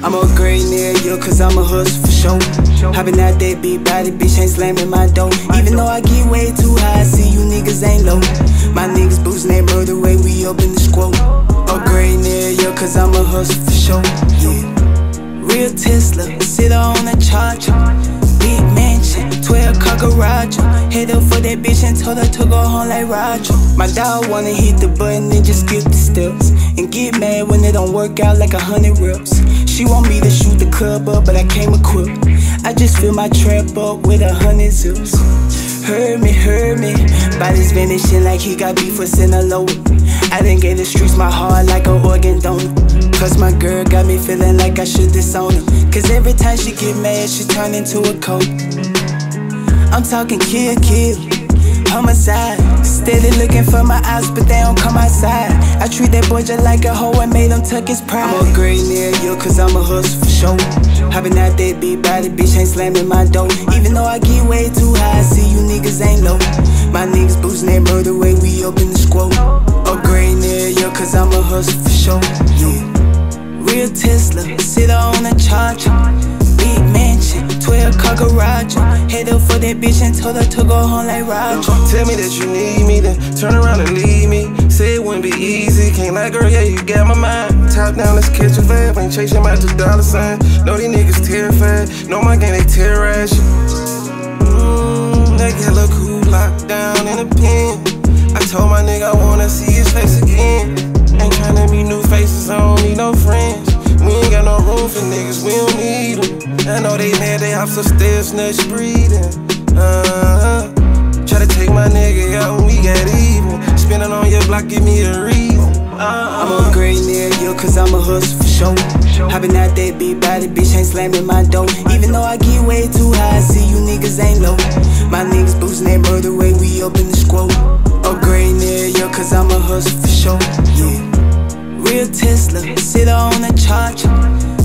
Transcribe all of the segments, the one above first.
I'm a great nigga, cause I'm a hustle for sure. Hopping out that big body, bitch ain't slamming my door. Even though I get way too high, I see you niggas ain't low. My niggas boosting that murder way, we up in the squad. A great nigga, cause I'm a hustle for sure. Yeah. Real Tesla, sit on the charger. Big mansion, 12 car garage. Head up for that bitch and told her to go home like Roger. My dog wanna hit the button and just skip the steps. And get mad when it don't work out like a hundred reps. She want me to shoot the club up, but I came equipped. I just fill my trap up with a hundred zips. Heard me, heard me. Bodies vanishing like he got beef with Sinaloa. I didn't get the streets my heart like an organ donor. Cause my girl got me feeling like I should disown her. Cause every time she get mad, she turn into a coat. I'm talking kill, kill, homicide. Steady looking for my eyes, but they don't come outside. I treat that boy just like a hoe and made him tuck his pride. I'm a great nigga, cause I'm a hustle for sure. Hopping out that big body, bitch ain't slamming my door. Even though I get way too high, I see you niggas ain't low. My niggas boosting that murder way, we up in the squad. A great nigga, cause I'm a hustle for sure. Yeah. Real Tesla, sit on a charger. Big mansion, 12 car garage. Head up for that bitch and told her to go home like Roger. Tell me that you need me, then turn around and leave me. Say it wouldn't be easy. Can't lie, girl, yeah, you got my mind. Top down, let's catch a vibe. Ain't chasing my two dollar sign. Know these niggas terrified. Know my gang, they terrorize you. Mmm, that look cool locked down in a pen. I told my nigga I wanna see his face again. Ain't tryna meet new faces, I don't need no friends. We ain't got no room for niggas, we don't need. I know they mad, they have some stairs, nuts breathing. Uh-huh. try to take my nigga out when we got even. Spinning on your block, give me a reason. Uh-huh. I'm a great nigga, cause I'm a hustle for sure. Hopping out that big body, bitch ain't slamming my door. Even though I get way too high, I see you niggas ain't low. My niggas boosting that murder way, we up in the squad. A great nigga, cause I'm a hustle for sure. Yeah. Real Tesla, sit on a charger.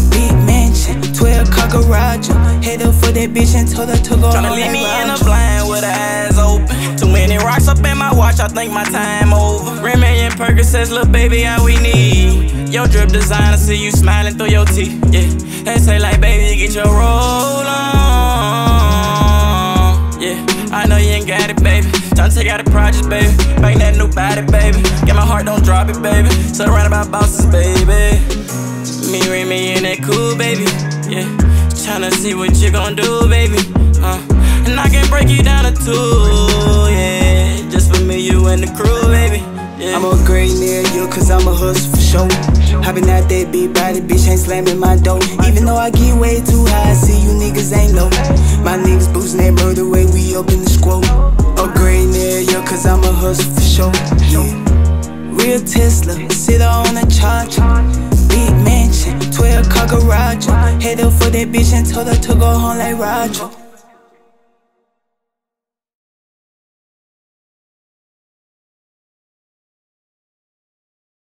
Big mansion, 12 car garage. Head up for that bitch and told her to go Tryna leave like me in a blind with her eyes open. Too many rocks up in my watch, I think my time over. Remy and Percocets, little baby, all we need. Your drip designer, see you smiling through your teeth. Yeah, they say like, baby, get your roll on. Yeah, I know you ain't got it, baby. Tryna take out the projects, baby. Bang that new body, baby. Get my heart, don't drop it, baby. Surrounded by bosses, baby. Tryna see what you gon' do, baby. Uh, and I can break you down to two, yeah. Just for me, you and the crew, baby. Yeah. I'm a great nigga, cause I'm a hustle for sure. Hopping out that big body, bitch ain't slamming my door. Even though I get way too high, I see you niggas ain't low. My niggas boosting that murder way, we up in the squad. A great nigga, cause I'm a hustle for sure. Yeah. Real Tesla, sit on a charger. Big mansion, 12 car garage. Head up for that bitch and told her to go home like Roger.